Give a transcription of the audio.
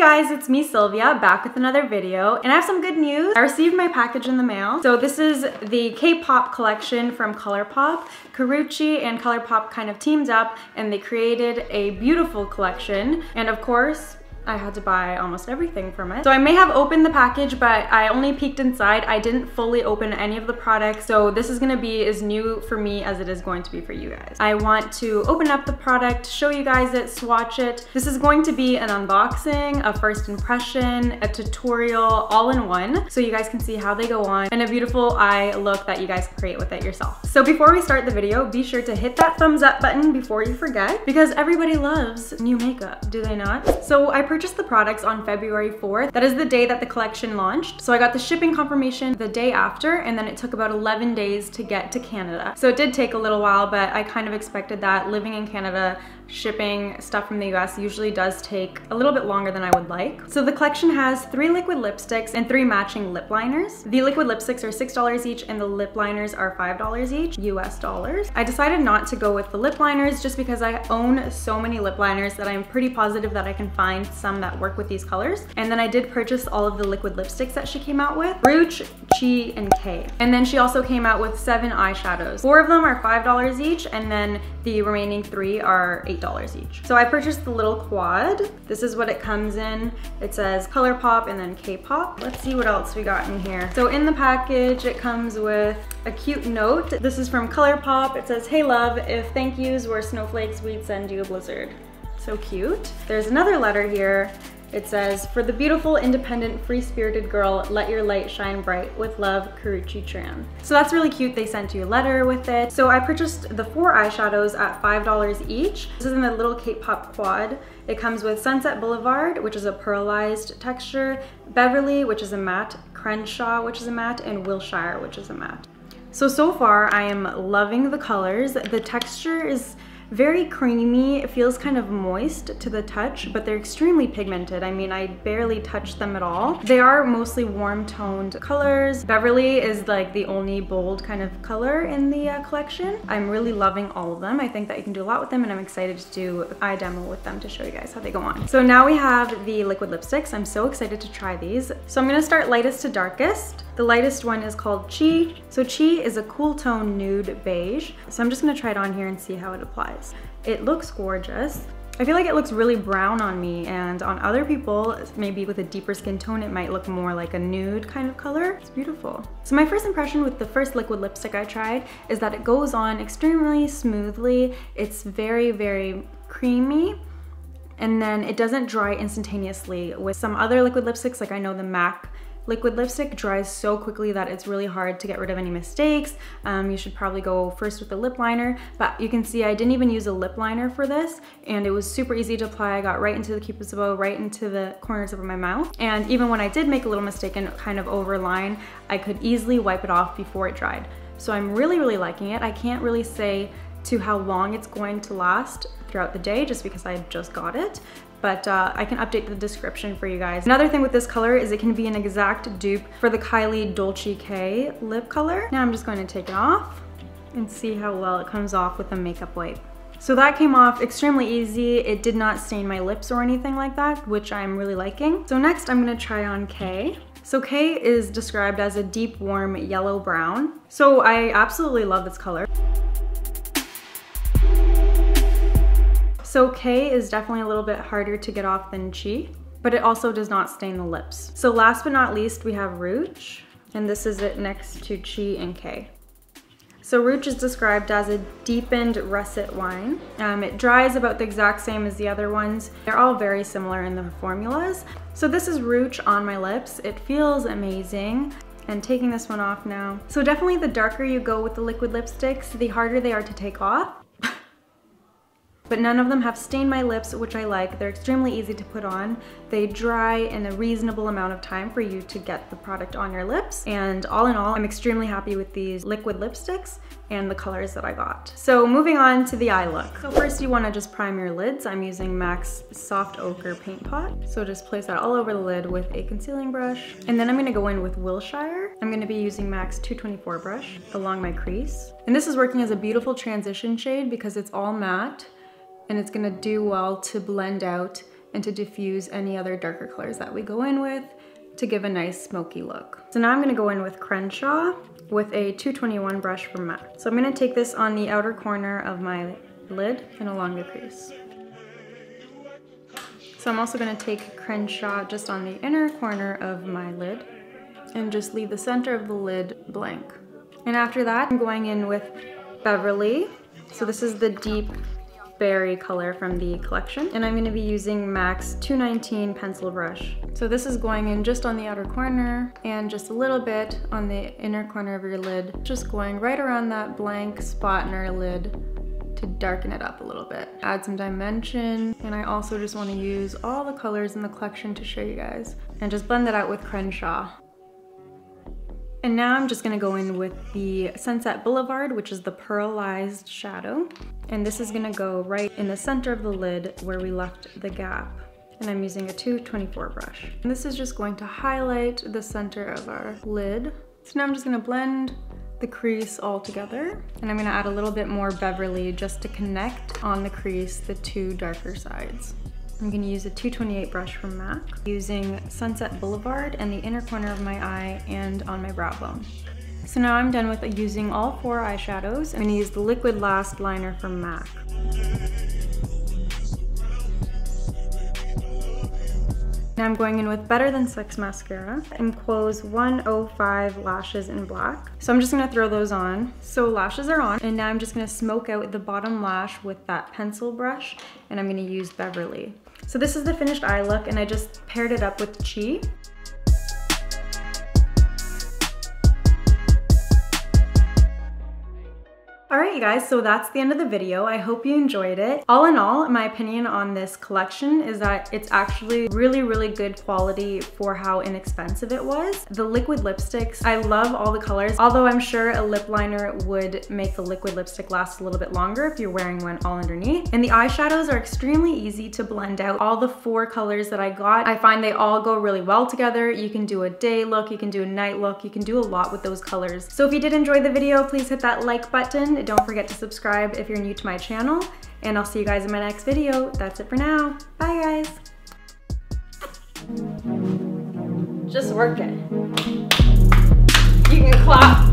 guys, it's me Sylvia back with another video and I have some good news. I received my package in the mail. So this is the Kaepop collection from ColourPop. Karrueche and ColourPop kind of teamed up and they created a beautiful collection and of course I had to buy almost everything from it. So I may have opened the package, but I only peeked inside. I didn't fully open any of the products. So this is gonna be as new for me as it is going to be for you guys. I want to open up the product, show you guys it, swatch it. This is going to be an unboxing, a first impression, a tutorial, all in one. So you guys can see how they go on and a beautiful eye look that you guys create with it yourself. So before we start the video, be sure to hit that thumbs up button before you forget because everybody loves new makeup, do they not? So I purchased the products on February 4th. That is the day that the collection launched. So I got the shipping confirmation the day after and then it took about 11 days to get to Canada. So it did take a little while, but I kind of expected that living in Canada, shipping stuff from the US usually does take a little bit longer than I would like. So the collection has three liquid lipsticks and three matching lip liners. The liquid lipsticks are $6 each and the lip liners are $5 each, US dollars. I decided not to go with the lip liners just because I own so many lip liners that I'm pretty positive that I can find some that work with these colors. And then I did purchase all of the liquid lipsticks that she came out with, Rooch, Chi, and Kae. And then she also came out with seven eyeshadows. Four of them are $5 each and then the remaining three are $8 $8 each. So I purchased the little quad. This is what it comes in. It says ColourPop and then Kaepop. Let's see what else we got in here. So in the package, it comes with a cute note. This is from ColourPop. It says, hey love, if thank yous were snowflakes, we'd send you a blizzard. So cute. There's another letter here. It says, for the beautiful, independent, free-spirited girl, let your light shine bright. With love, Karrueche Tran. So that's really cute. They sent you a letter with it. So I purchased the four eyeshadows at $5 each. This is in the little Kaepop quad. It comes with Sunset Boulevard, which is a pearlized texture, Beverly, which is a matte, Crenshaw, which is a matte, and Wilshire, which is a matte. So, so far I am loving the colors. The texture is very creamy. It feels kind of moist to the touch, but they're extremely pigmented. I mean, I barely touched them at all. They are mostly warm toned colors. Beverly is like the only bold kind of color in the uh, collection. I'm really loving all of them. I think that you can do a lot with them and I'm excited to do eye demo with them to show you guys how they go on. So now we have the liquid lipsticks. I'm so excited to try these. So I'm gonna start lightest to darkest. The lightest one is called Chi. So Chi is a cool tone nude beige. So I'm just gonna try it on here and see how it applies. It looks gorgeous. I feel like it looks really brown on me and on other people, maybe with a deeper skin tone, it might look more like a nude kind of color. It's beautiful. So my first impression with the first liquid lipstick I tried is that it goes on extremely smoothly. It's very, very creamy and then it doesn't dry instantaneously. With some other liquid lipsticks, like I know the MAC Liquid lipstick dries so quickly that it's really hard to get rid of any mistakes. Um, you should probably go first with the lip liner, but you can see I didn't even use a lip liner for this and it was super easy to apply. I got right into the cupid's bow, right into the corners of my mouth. And even when I did make a little mistake and kind of overline, I could easily wipe it off before it dried. So I'm really, really liking it. I can't really say to how long it's going to last throughout the day just because I just got it but uh, I can update the description for you guys. Another thing with this color is it can be an exact dupe for the Kylie Dolce K lip color. Now I'm just going to take it off and see how well it comes off with a makeup wipe. So that came off extremely easy. It did not stain my lips or anything like that, which I'm really liking. So next I'm gonna try on Kae. So Kae is described as a deep, warm yellow brown. So I absolutely love this color. So Kae is definitely a little bit harder to get off than Chi, but it also does not stain the lips. So last but not least, we have Rooch, and this is it next to Chi and Kae. So Rooch is described as a deepened russet wine. Um, it dries about the exact same as the other ones. They're all very similar in the formulas. So this is Rooch on my lips. It feels amazing and taking this one off now. So definitely the darker you go with the liquid lipsticks, the harder they are to take off but none of them have stained my lips, which I like. They're extremely easy to put on. They dry in a reasonable amount of time for you to get the product on your lips. And all in all, I'm extremely happy with these liquid lipsticks and the colors that I got. So moving on to the eye look. So first you wanna just prime your lids. I'm using MAC's Soft Ochre Paint Pot. So just place that all over the lid with a concealing brush. And then I'm gonna go in with Wilshire. I'm gonna be using MAC's 224 brush along my crease. And this is working as a beautiful transition shade because it's all matte and it's gonna do well to blend out and to diffuse any other darker colors that we go in with to give a nice smoky look. So now I'm gonna go in with Crenshaw with a 221 brush from MAC. So I'm gonna take this on the outer corner of my lid and along the crease. So I'm also gonna take Crenshaw just on the inner corner of my lid and just leave the center of the lid blank. And after that, I'm going in with Beverly. So this is the deep berry color from the collection. And I'm gonna be using MAC's 219 pencil brush. So this is going in just on the outer corner and just a little bit on the inner corner of your lid. Just going right around that blank spot in our lid to darken it up a little bit. Add some dimension, and I also just wanna use all the colors in the collection to show you guys. And just blend that out with Crenshaw. And now I'm just gonna go in with the Sunset Boulevard, which is the pearlized shadow. And this is gonna go right in the center of the lid where we left the gap. And I'm using a 224 brush. And this is just going to highlight the center of our lid. So now I'm just gonna blend the crease all together. And I'm gonna add a little bit more Beverly just to connect on the crease the two darker sides. I'm gonna use a 228 brush from MAC, using Sunset Boulevard and the inner corner of my eye and on my brow bone. So now I'm done with using all four eyeshadows. I'm gonna use the Liquid Last Liner from MAC. Now I'm going in with Better Than Sex Mascara and Quo's 105 Lashes in Black. So I'm just gonna throw those on. So lashes are on, and now I'm just gonna smoke out the bottom lash with that pencil brush, and I'm gonna use Beverly. So this is the finished eye look, and I just paired it up with Chi. Guys, so that's the end of the video. I hope you enjoyed it. All in all, my opinion on this collection is that it's actually really, really good quality for how inexpensive it was. The liquid lipsticks, I love all the colors, although I'm sure a lip liner would make the liquid lipstick last a little bit longer if you're wearing one all underneath. And the eyeshadows are extremely easy to blend out. All the four colors that I got, I find they all go really well together. You can do a day look, you can do a night look, you can do a lot with those colors. So if you did enjoy the video, please hit that like button don't forget to subscribe if you're new to my channel, and I'll see you guys in my next video. That's it for now. Bye, guys. Just work it. You can clap.